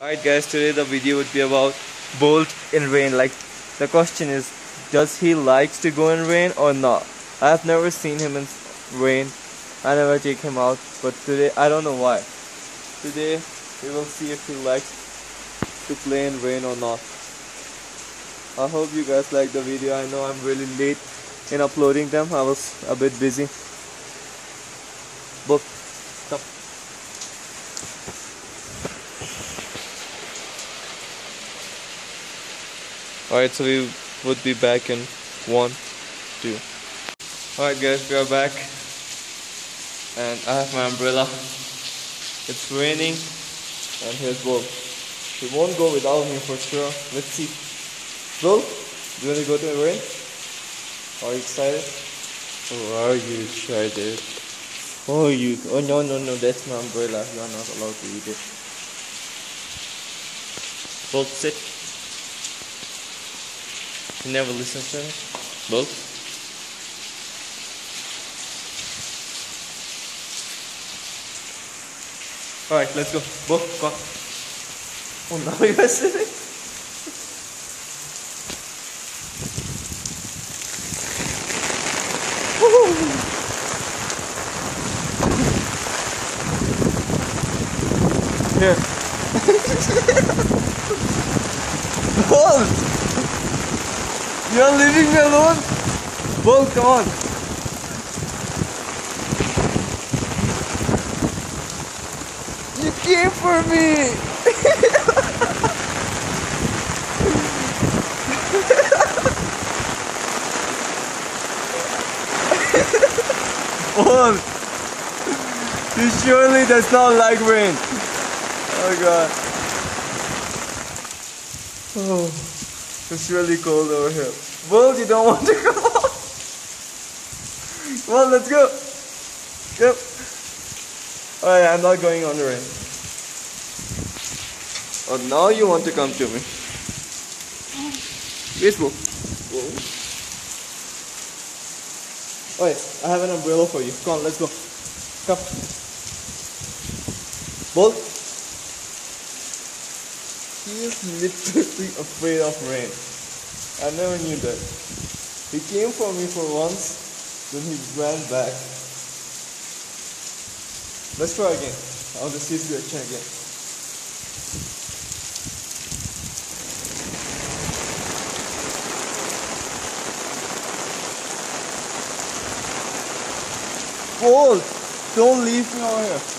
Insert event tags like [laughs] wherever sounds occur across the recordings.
Alright guys, today the video would be about Bolt in rain. Like the question is, does he likes to go in rain or not? I have never seen him in rain. I never take him out, but today I don't know why. Today we will see if he likes to play in rain or not. I hope you guys like the video. I know I'm really late in uploading them. I was a bit busy. But stop. Alright, so we would be back in one, two. Alright guys, we are back. And I have my umbrella. It's raining and here's Bolt. He won't go without me for sure. Let's see. Bolt, do you want to go to the rain? Are you excited? Or are you excited? Oh you oh no no no that's my umbrella. You are not allowed to eat it. Bolt sit. He never listens to me. Bolt? Alright, let's go. Bolt, go. Oh, now [laughs] you are sitting? Here. [laughs] Bolt! You're leaving me alone? Bolt, come on. You came for me! [laughs] Bolt! He surely does not like rain. Oh god. Oh, it's really cold over here. Bolt, you don't [laughs] want to come on? Come on, let's go. Yep. Oh, Alright, I'm not going on the rain. Oh, now you want to come to me. Bolt? Whoa. Alright, I have an umbrella for you. Come on, let's go. Come. Bolt? He is literally afraid of rain. I never knew that. He came for me for once, then he ran back. Let's try again. I'll just see his reaction again. Bolt, don't leave me over here.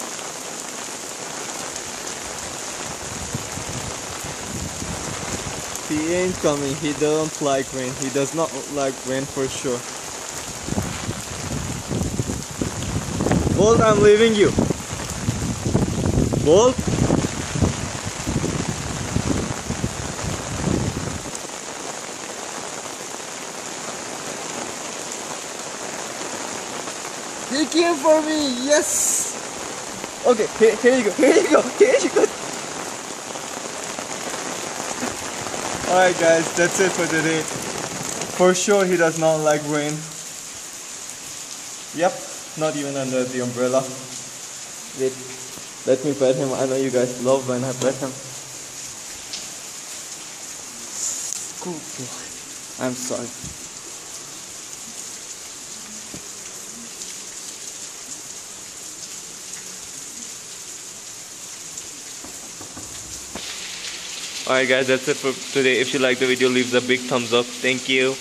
He ain't coming. He doesn't like rain. He does not like rain for sure. Bolt, I'm leaving you. Bolt? He came for me. Yes. Okay, here, [laughs] here you go. Here you go. Here you go. Alright guys, that's it for today. For sure he does not like rain. Yep, not even under the umbrella. Wait, let me pet him. I know you guys love when I pet him. Good boy. I'm sorry. Alright guys, that's it for today. If you like the video, leave the big thumbs up. Thank you.